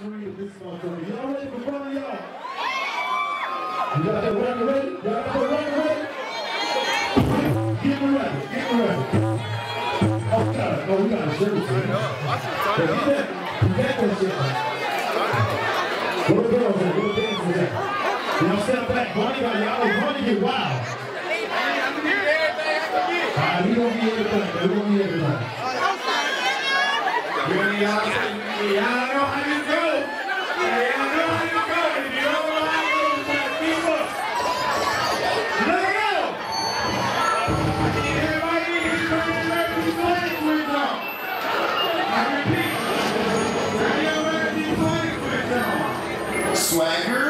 three of this motherfucker. Y'all ready for fun, y'all? You got that record ready? You got that record ready? Get me ready. Get me ready. Oh, we got it. Oh, we got it. Turn it up. Watch it. Turn it up. You got that shit. Where the girls at? Where the dancers at? Y'all step back. Vonny, y'all are running it wild. All right, we gonna need everything. We gonna need everything. swagger.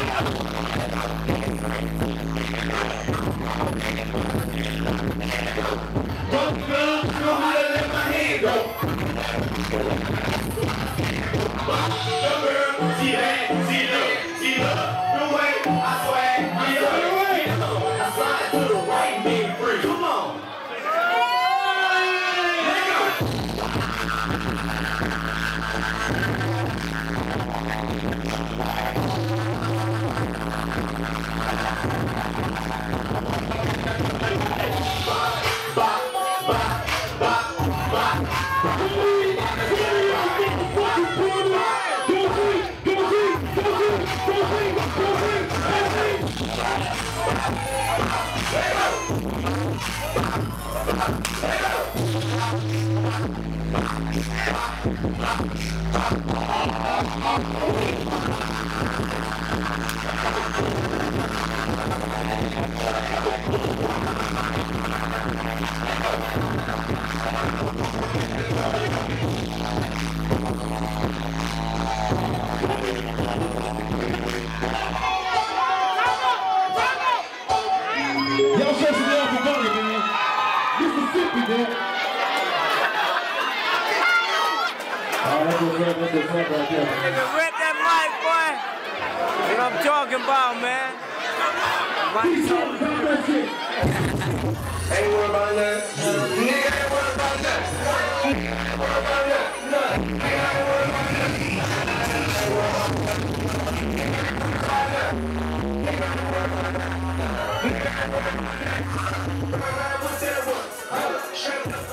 Don't go, no. Oh, my God. Rip that mic, boy. What I'm talking about, man. ain't worried about that. Nigga, ain't worried about that. Nigga, ain't worried about that. Nigga, ain't worried about that. Nigga, ain't worried about that.